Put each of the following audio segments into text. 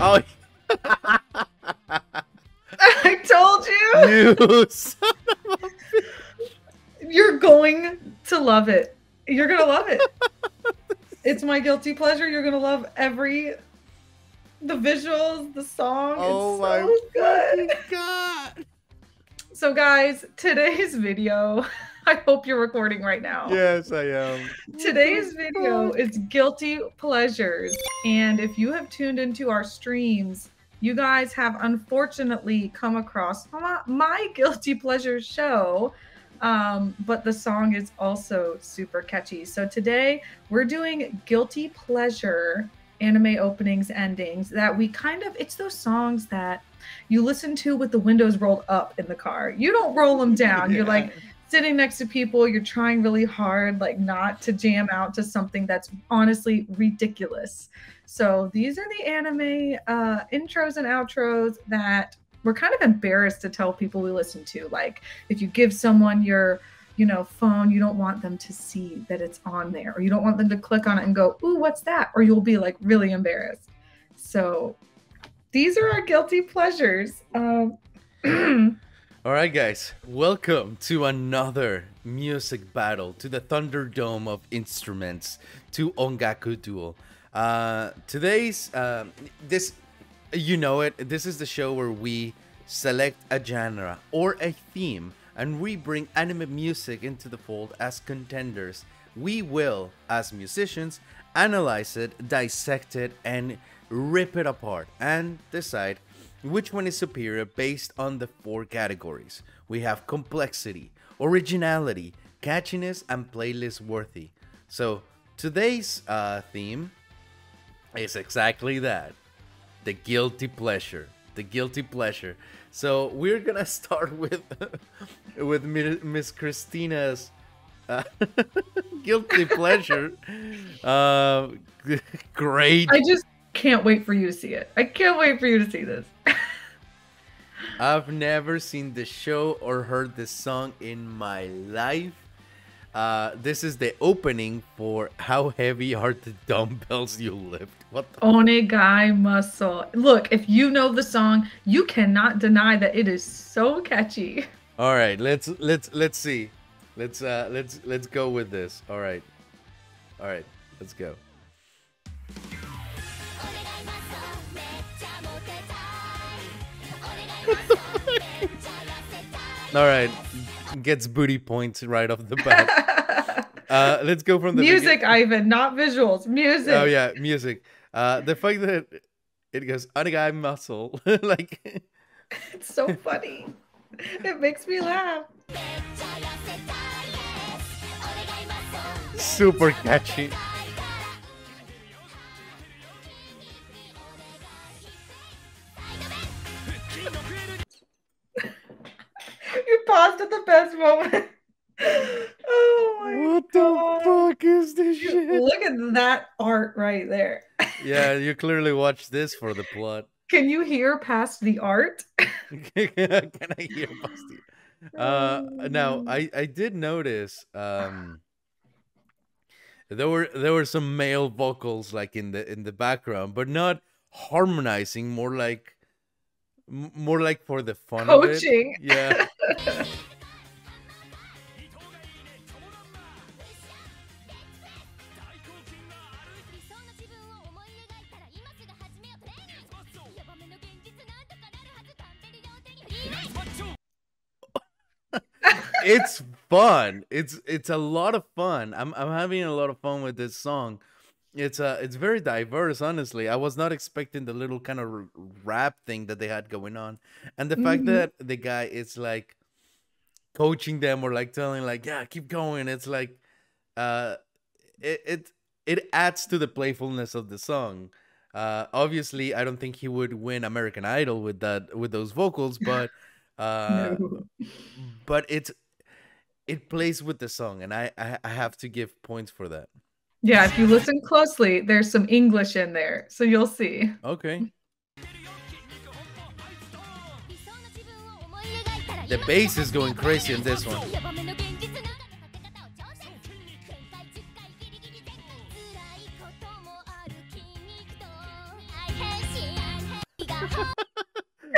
Oh, I told you. you son of a You're going to love it. You're gonna love it. it's my guilty pleasure. You're gonna love every the visuals, the song. Oh it's my so good. god! So guys, today's video, I hope you're recording right now. Yes, I am. Today's video is guilty pleasures. And if you have tuned into our streams, you guys have unfortunately come across my, my guilty pleasure show. Um, but the song is also super catchy. So today we're doing guilty pleasure anime openings, endings that we kind of, it's those songs that you listen to with the windows rolled up in the car. You don't roll them down. You're like, sitting next to people, you're trying really hard, like not to jam out to something that's honestly ridiculous. So these are the anime uh, intros and outros that we're kind of embarrassed to tell people we listen to. Like if you give someone your, you know, phone, you don't want them to see that it's on there, or you don't want them to click on it and go, "Ooh, what's that?" Or you'll be like really embarrassed. So these are our guilty pleasures. Um, All right, guys, welcome to another music battle, to the Thunderdome of instruments, to Ongaku Duel. Uh, today's um, this, you know it. This is the show where we select a genre or a theme, and we bring anime music into the fold as contenders. We will, as musicians, analyze it, dissect it, and rip it apart, and decide which one is superior based on the four categories. We have complexity, originality, catchiness, and playlist worthy. So today's uh, theme is exactly that the guilty pleasure. The guilty pleasure. So we're gonna start with with Mi- Miss Christina's uh, guilty pleasure. Uh, great. I just can't wait for you to see it. I can't wait for you to see this. I've never seen the show or heard the song in my life. Uh, this is the opening for How Heavy Are the Dumbbells You Lift? What the? Onegai Muscle. Look, if you know the song, you cannot deny that it is so catchy. All right, let's let's let's see. Let's uh let's let's go with this. All right. All right, let's go. All right, gets booty points right off the bat. Uh, let's go from the begin- Music, Ivan, not visuals. Music. Oh yeah, music. Uh, the fact that it goes guy muscle, like It's so funny. It makes me laugh. super catchy. You the best moment. Oh my What the fuck is this You- shit? Look at that art right there. Yeah, you clearly watched this for the plot. Can you hear past the art? Can I hear past Basti? Uh, now I I did notice um there were there were some male vocals like in the in the background, but not harmonizing. More like m- more like for the fun of it. Coaching. Yeah. It's fun. It's it's a lot of fun. I'm I'm having a lot of fun with this song. It's uh it's very diverse, honestly. I was not expecting the little kind of rap thing that they had going on, and the fact Mhm. that the guy is like coaching them or like telling like yeah keep going. It's like uh it it it adds to the playfulness of the song. Uh, obviously, I don't think he would win American Idol with that with those vocals, but uh, No. but it's it plays with the song, and I, I I have to give points for that. Yeah, if you listen closely, there's some English in there, so you'll see. Okay, the bass is going crazy in this one.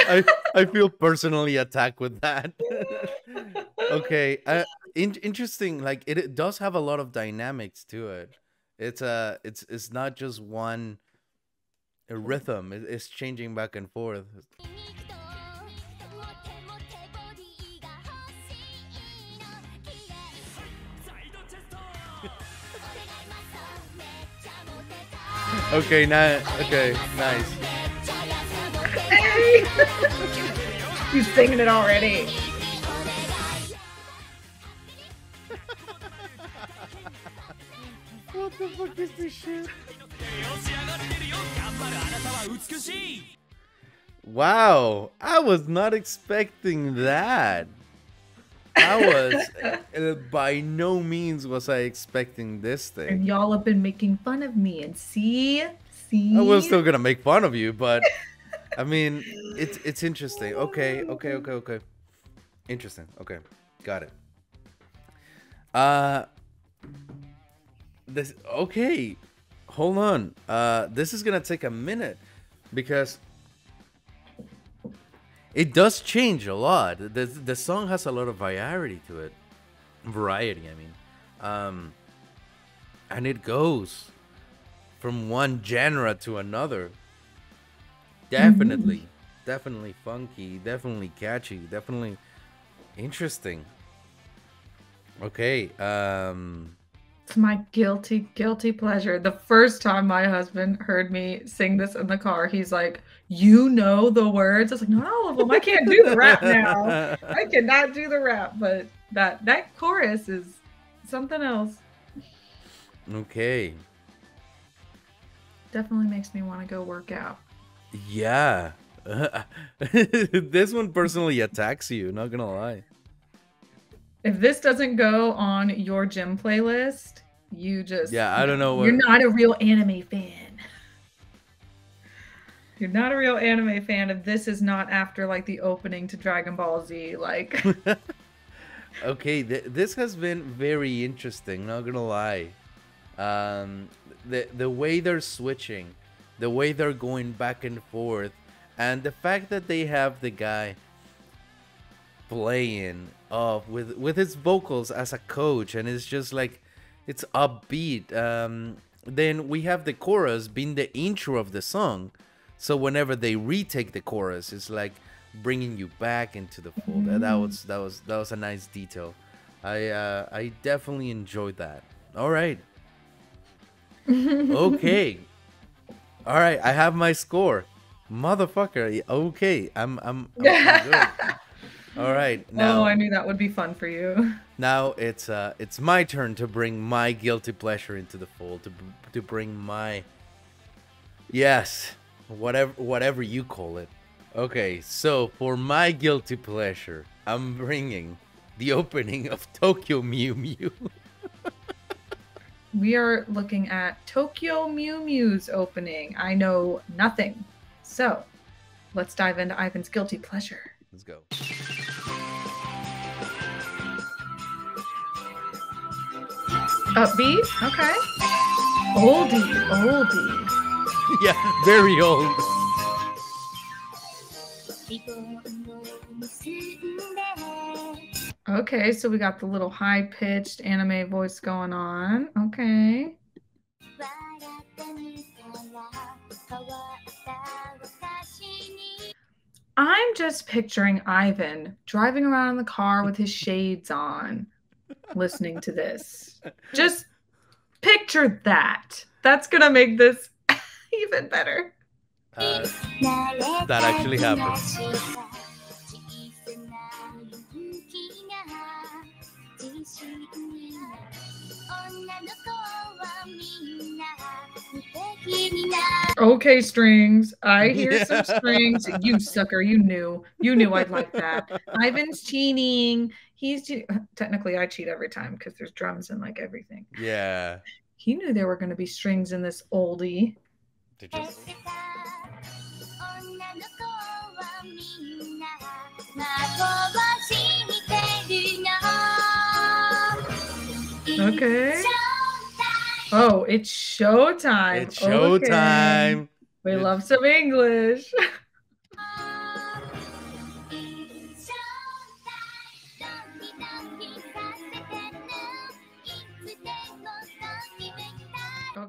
I I feel personally attacked with that. okay, uh, in- interesting. Like it, it does have a lot of dynamics to it. It's uh it's it's not just one rhythm. It, it's changing back and forth. Okay, nice. Okay, nice. You singing it already. The fuck is this shit? Wow, I was not expecting that. I was uh, by no means was I expecting this And thing. y'all have been making fun of me. And see, see. I was still gonna make fun of you, but I mean, it's it's interesting. Okay, okay, okay, okay. Interesting. Okay, got it. Uh, this okay. Hold on. Uh, this is gonna take a minute because it does change a lot. The the song has a lot of variety to it. Variety, I mean. Um, and it goes from one genre to another. Definitely, definitely funky, definitely catchy, definitely interesting. Okay, um, my guilty, guilty pleasure. The first time my husband heard me sing this in the car, he's like, You know the words? I was like, Not all of them. I can't do the rap now. I cannot do the rap, but that that chorus is something else. okay, Definitely makes me want to go work out. yeah. this one personally attacks you. Not gonna lie. If this doesn't go on your gym playlist, you just Yeah, I don't know You're not a real anime fan. You're not a real anime fan if this is not after like the opening to Dragon Ball Z. Like, okay, th- this has been very interesting. Not gonna lie, um, the the way they're switching, the way they're going back and forth, and the fact that they have the guy playing off with with his vocals as a coach, and it's just like it's upbeat. Um, then we have the chorus being the intro of the song, so whenever they retake the chorus, it's like bringing you back into the fold. That- That was that was that was a nice detail. I uh, I definitely enjoyed that. All right. Okay. All right. I have my score. Motherfucker. Okay. I'm I'm, I'm, I'm good. All right. Now oh, I knew that would be fun for you. now it's uh it's my turn to bring my guilty pleasure into the fold to to bring my yes whatever whatever you call it okay so for my guilty pleasure i'm bringing the opening of tokyo mew mew We are looking at Tokyo Mew Mew's opening. I know nothing. So let's dive into Ivan's guilty pleasure. let's go Uh, Upbeat? Okay. Oldie, oldie. yeah very old Okay, so we got the little high pitched anime voice going on. Okay. I'm just picturing Ivan driving around in the car with his shades on, listening to this. Just picture that. That's going to make this even better. uh, that actually happens Okay, strings. I hear some strings. You sucker. You knew. You knew I'd like that. Ivan's cheating. He's che- technically I cheat every time because there's drums and like everything. yeah He knew there were going to be strings in this oldie. They just- Okay. Oh, it's showtime. it's Okay. showtime We It's- love some English.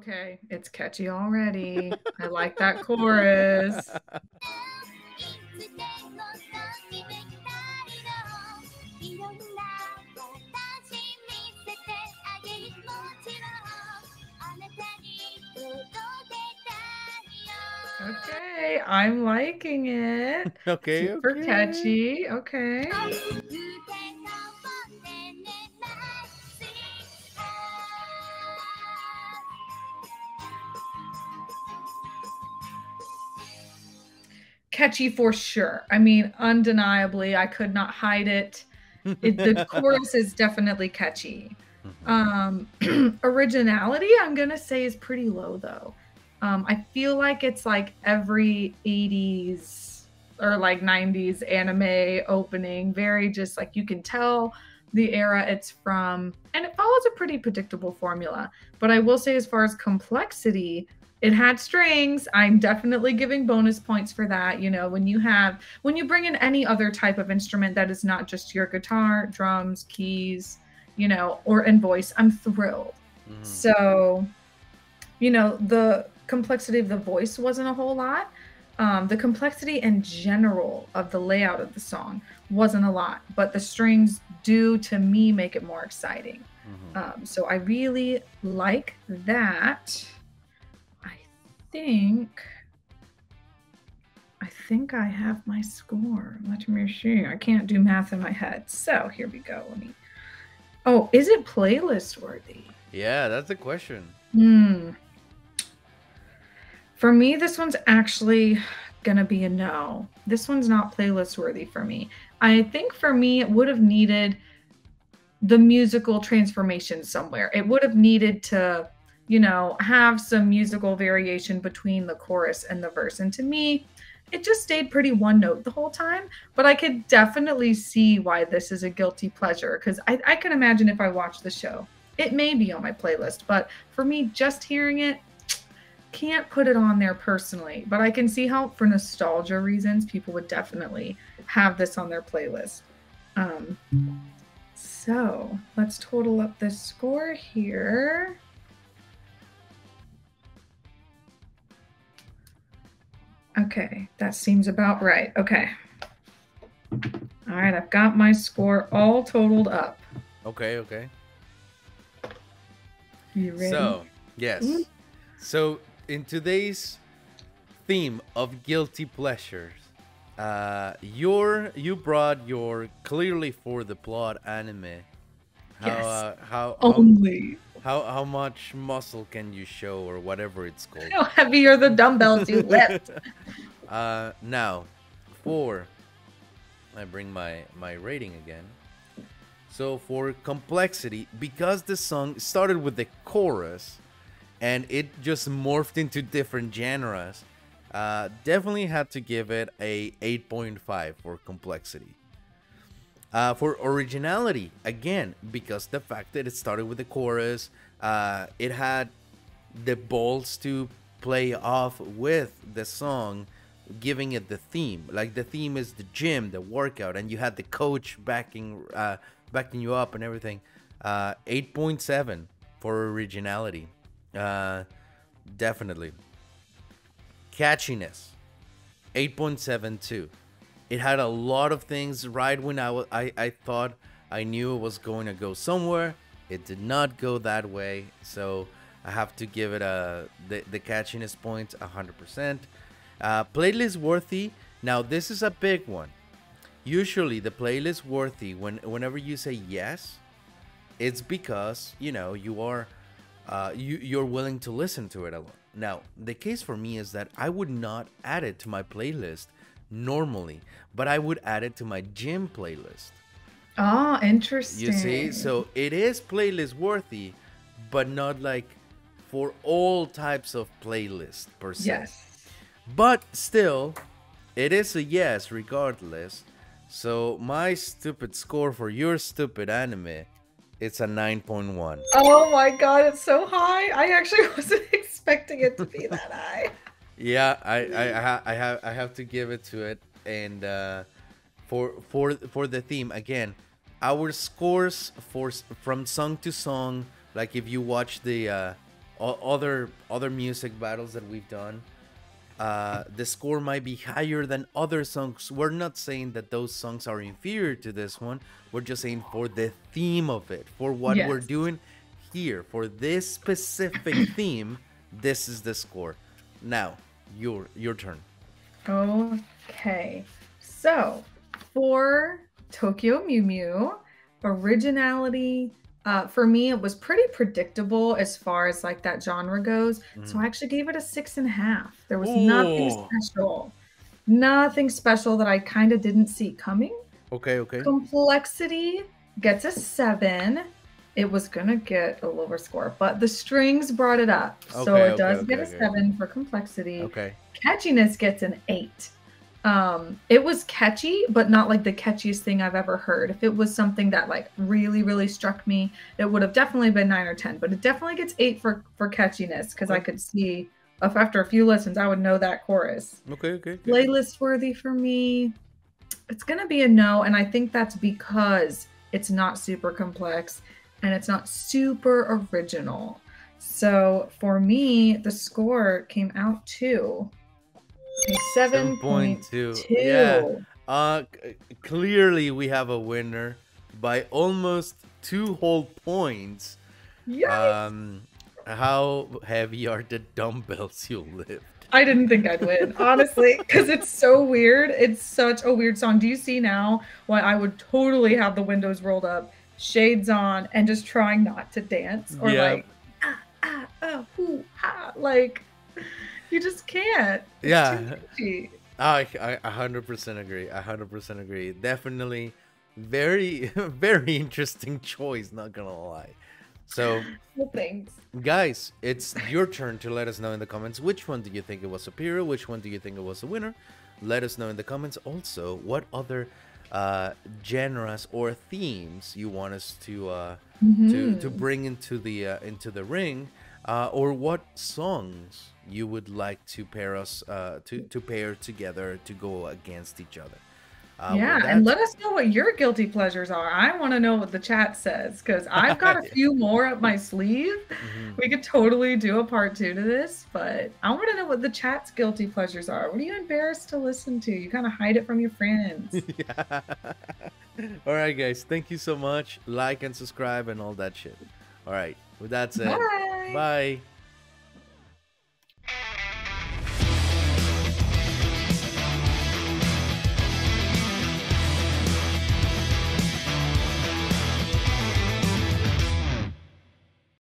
Okay, it's catchy already. I like that chorus. Okay, I'm liking it. okay. Super okay. catchy. Okay. Catchy for sure. I mean, undeniably, I could not hide it. it the chorus is definitely catchy. Um, originality, I'm gonna say, is pretty low though. Um, I feel like it's like every 80s or like 90s anime opening, very just like you can tell the era it's from, and it follows a pretty predictable formula. But I will say, as far as complexity, it had strings. I'm definitely giving bonus points for that. You know, when you have, when you bring in any other type of instrument that is not just your guitar, drums, keys, you know, or in voice, I'm thrilled. Mm-hmm. So, you know, the complexity of the voice wasn't a whole lot. Um, the complexity in general of the layout of the song wasn't a lot, but the strings do to me make it more exciting. Mm-hmm. Um, so I really like that. I think. I think I have my score. Let me see. I can't do math in my head. So here we go. Let me. Oh, is it playlist worthy? Yeah, that's the question. Hmm. For me, this one's actually gonna be a no. This one's not playlist worthy for me. I think for me, it would have needed the musical transformation somewhere. It would have needed to, you know, have some musical variation between the chorus and the verse. And to me, it just stayed pretty one note the whole time. But I could definitely see why this is a guilty pleasure because I, I can imagine if I watched the show, it may be on my playlist. But for me, just hearing it, can't put it on there personally, but I can see how, for nostalgia reasons, people would definitely have this on their playlist. Um, so let's total up this score here. Okay, that seems about right. Okay. All right, I've got my score all totaled up. Okay, okay. You ready? So, yes. Mm-hmm. So in today's theme of guilty pleasures, uh, your you brought your clearly for the plot anime. How, yes. Uh, how only how, how how much muscle can you show or whatever it's called? How heavy are the dumbbells you lift? uh, now, for I bring my my rating again. So for complexity, because the song started with the chorus, and it just morphed into different genres. Uh, definitely had to give it a 8.5 for complexity. Uh, for originality, again, because the fact that it started with the chorus, uh, it had the balls to play off with the song, giving it the theme. Like the theme is the gym, the workout, and you had the coach backing, uh, backing you up and everything. Uh, 8.7 for originality. Uh, definitely. Catchiness, 8.72. It had a lot of things right when I, I, I thought I knew it was going to go somewhere. It did not go that way. So I have to give it a the, the catchiness points 100%. Uh, playlist worthy. Now this is a big one. Usually the playlist worthy when whenever you say yes, it's because you know you are uh, you, you're willing to listen to it alone. Now, the case for me is that I would not add it to my playlist normally, but I would add it to my gym playlist. Oh, interesting. You see, so it is playlist worthy, but not like for all types of playlists per se. Yes. But still, it is a yes regardless. So my stupid score for your stupid anime it's a 9.1. Oh my god, it's so high. I actually wasn't expecting it to be that high. Yeah, I I, I, I have I have to give it to it and uh, for for for the theme again, our scores for from song to song, like if you watch the uh, other other music battles that we've done, uh, the score might be higher than other songs. We're not saying that those songs are inferior to this one. We're just saying for the theme of it, for what we're doing here, for this specific theme, this is the score. Now, your your turn. Okay. So for Tokyo Mew Mew, originality, uh, for me, it was pretty predictable as far as like that genre goes. So I actually gave it a six and a half. There was nothing special. Nothing special that I kind of didn't see coming. Okay, okay. Complexity gets a seven. It was gonna get a lower score, but the strings brought it up. so Okay, it does okay, get a seven for complexity Okay. catchiness gets an eight. Um, it was catchy, but not like the catchiest thing I've ever heard. If it was something that like really, really struck me, it would have definitely been nine or ten. But it definitely gets eight for for catchiness because I could see if after a few listens I would know that chorus. Okay, okay. okay. Playlist worthy for me. It's gonna be a no, and I think that's because it's not super complex and it's not super original. So for me, the score came out to a seven point 7.2. two. Yeah. Uh, clearly we have a winner by almost two whole points. Yikes. Um, how heavy are the dumbbells you lift? I didn't think I'd win, honestly, because it's so weird. It's such a weird song. Do you see now why I would totally have the windows rolled up, shades on, and just trying not to dance or Yeah. like ah ah ah hoo like you just can't. It's Yeah. I I a hundred percent agree. hundred percent agree. Definitely, very very interesting choice. Not gonna lie. So Well, thanks. guys, it's your turn to let us know in the comments which one do you think it was superior, which one do you think it was the winner. Let us know in the comments also what other uh, genres or themes you want us to uh, to to Mhm. bring into the uh, into the ring, uh, or what songs you would like to pair us uh, to to pair together to go against each other. Uh, yeah, that- and let us know what your guilty pleasures are. I want to know what the chat says because I've got a few more up my sleeve. Mhm. We could totally do a part two to this, but I want to know what the chat's guilty pleasures are. What are you embarrassed to listen to? You kind of hide it from your friends. yeah. All right, guys. Thank you so much. Like and subscribe and all that shit. All right. With that said, Bye. bye.